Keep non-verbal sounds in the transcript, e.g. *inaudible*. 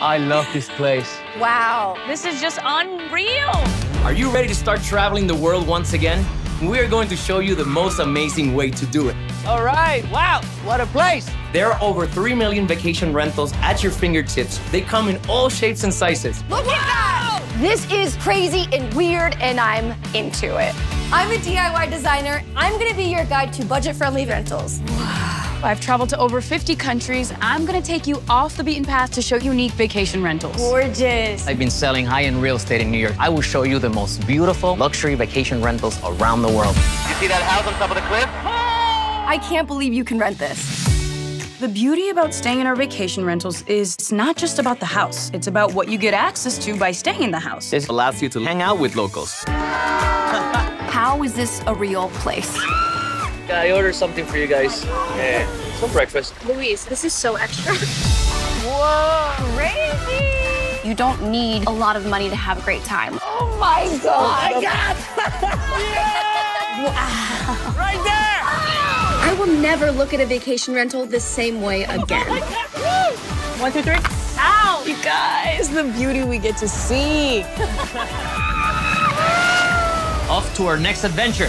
I love this place. Wow. This is just unreal. Are you ready to start traveling the world once again? We are going to show you the most amazing way to do it. All right, wow, what a place. There are over 3 million vacation rentals at your fingertips. They come in all shapes and sizes. Look at that! This is crazy and weird, and I'm into it. I'm a DIY designer. I'm gonna be your guide to budget-friendly rentals. I've traveled to over 50 countries. I'm gonna take you off the beaten path to show unique vacation rentals. Gorgeous. I've been selling high-end real estate in New York. I will show you the most beautiful luxury vacation rentals around the world. You see that house on top of the cliff? I can't believe you can rent this. The beauty about staying in our vacation rentals is it's not just about the house. It's about what you get access to by staying in the house. This allows you to hang out with locals. *laughs* How is this a real place? Yeah, I ordered something for you guys. Yeah, some breakfast. Luis, this is so extra. *laughs* Whoa! Crazy! You don't need a lot of money to have a great time. Oh my god! Oh my god! *laughs* Right there! I will never look at a vacation rental the same way again. One, two, three. Ow! You guys, the beauty we get to see. Off to our next adventure.